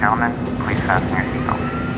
gentlemen, please fasten your seatbelts.